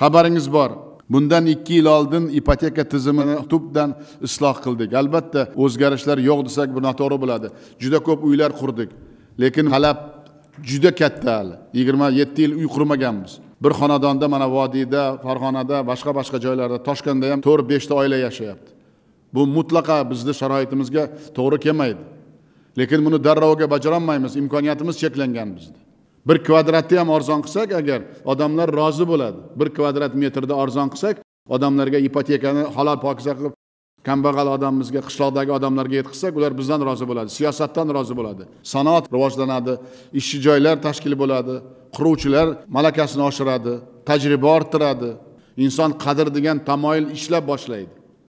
xabaringiz bor. Bundan ikki yil oldin ipoteka tizimini tubdan isloh qildik. Albatta o'zgarishlar yo'q desak bu noto'g'ri bo'ladi. Juda ko'p uylar qurdik. Lekin talab juda katta hali. Yigirma yetti yil uy qurmaganmiz. Bir xonadonda mana vodiyda farg'onada boshqa boshqa joylarda toshkentda ham to'rt beshta oila yashayapti. Bu mutlaqo bizni sharoitimizga to'g'ri kelmaydi. Lekin buni darrovga bajarolmaymiz. Imkoniyatimiz cheklangan bizni bir kvadratni ham arzon qilsak agar odamlar rozi bo'ladi. Bir kvadrat metrda arzon qilsak odamlarga ipotekani halol pokiza qilib kambag'al odamimizga qishloqdagi odamlarga yetkazsak ular bizdan rozi bo'ladi siyosatdan rozi bo'ladi. Sanoat rivojlanadi ishchi joylar tashkil bo'ladi quruvchilar malakasini oshiradi tajriba orttiradi. Inson qadr degan tamoyil ishlab boshlaydi.